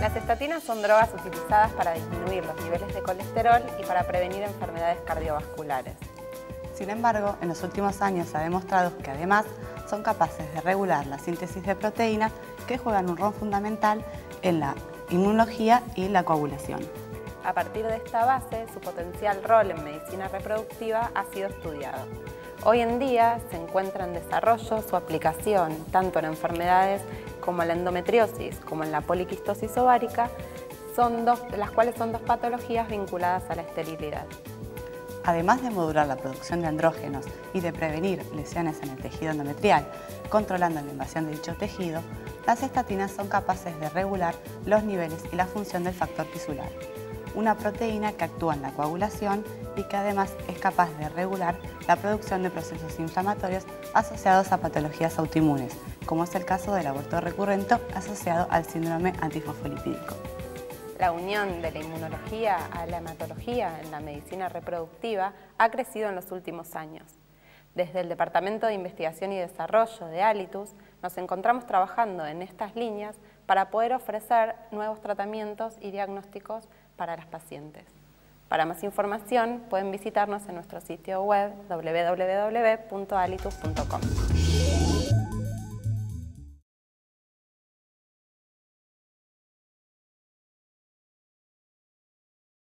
Las estatinas son drogas utilizadas para disminuir los niveles de colesterol y para prevenir enfermedades cardiovasculares. Sin embargo, en los últimos años se ha demostrado que además son capaces de regular la síntesis de proteínas que juegan un rol fundamental en la inmunología y la coagulación. A partir de esta base, su potencial rol en medicina reproductiva ha sido estudiado. Hoy en día se encuentra en desarrollo su aplicación tanto en enfermedades como la endometriosis como en la poliquistosis ovárica, son las cuales son dos patologías vinculadas a la esterilidad. Además de modular la producción de andrógenos y de prevenir lesiones en el tejido endometrial, controlando la invasión de dicho tejido, las estatinas son capaces de regular los niveles y la función del factor tisular, una proteína que actúa en la coagulación y que además es capaz de regular la producción de procesos inflamatorios asociados a patologías autoinmunes, como es el caso del aborto recurrente asociado al síndrome antifosfolipídico. La unión de la inmunología a la hematología en la medicina reproductiva ha crecido en los últimos años. Desde el Departamento de Investigación y Desarrollo de Alitus nos encontramos trabajando en estas líneas para poder ofrecer nuevos tratamientos y diagnósticos para las pacientes. Para más información pueden visitarnos en nuestro sitio web www.alitus.com.